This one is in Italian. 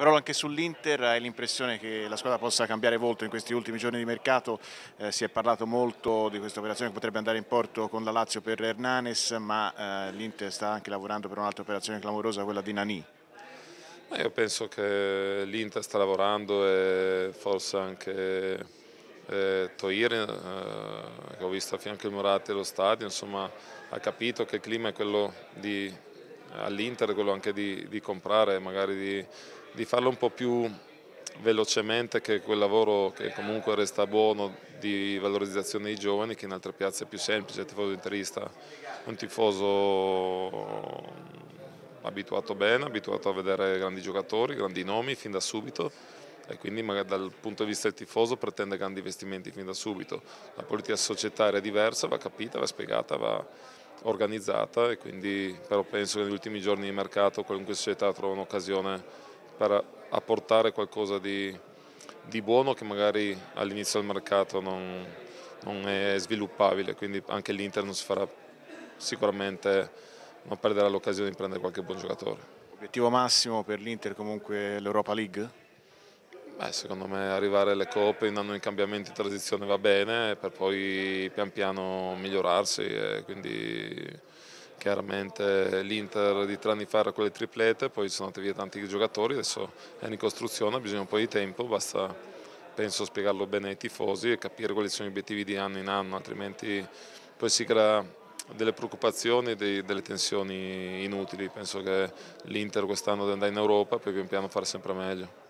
Però anche sull'Inter hai l'impressione che la squadra possa cambiare volto in questi ultimi giorni di mercato, eh, si è parlato molto di questa operazione che potrebbe andare in porto con la Lazio per Hernanes, ma eh, l'Inter sta anche lavorando per un'altra operazione clamorosa, quella di Nani. Io penso che l'Inter sta lavorando e forse anche eh, Toir, eh, che ho visto a fianco il Moratti allo stadio, insomma ha capito che il clima è quello di all'Inter, quello anche di, di, comprare, magari di, di farlo un po' più velocemente che quel lavoro che comunque resta buono di valorizzazione dei giovani che in altre piazze è più semplice, il tifoso interista è un tifoso abituato bene, abituato a vedere grandi giocatori, grandi nomi fin da subito e quindi magari dal punto di vista del tifoso pretende grandi investimenti fin da subito. La politica societaria è diversa, va capita, va spiegata, va organizzata e quindi però penso che negli ultimi giorni di mercato qualunque società trova un'occasione per apportare qualcosa di, di buono che magari all'inizio del mercato non, non è sviluppabile, quindi anche l'Inter non si farà sicuramente non perderà l'occasione di prendere qualche buon giocatore. Obiettivo massimo per l'Inter comunque l'Europa League? Beh, secondo me arrivare alle coppe in anno di cambiamento in transizione va bene per poi pian piano migliorarsi e quindi chiaramente l'Inter di tre anni fa era con le triplete, poi sono andati via tanti giocatori, adesso è in costruzione, ha bisogno un po' di tempo, basta penso spiegarlo bene ai tifosi e capire quali sono gli obiettivi di anno in anno, altrimenti poi si crea delle preoccupazioni e delle tensioni inutili. Penso che l'Inter quest'anno deve andare in Europa e poi pian piano fare sempre meglio.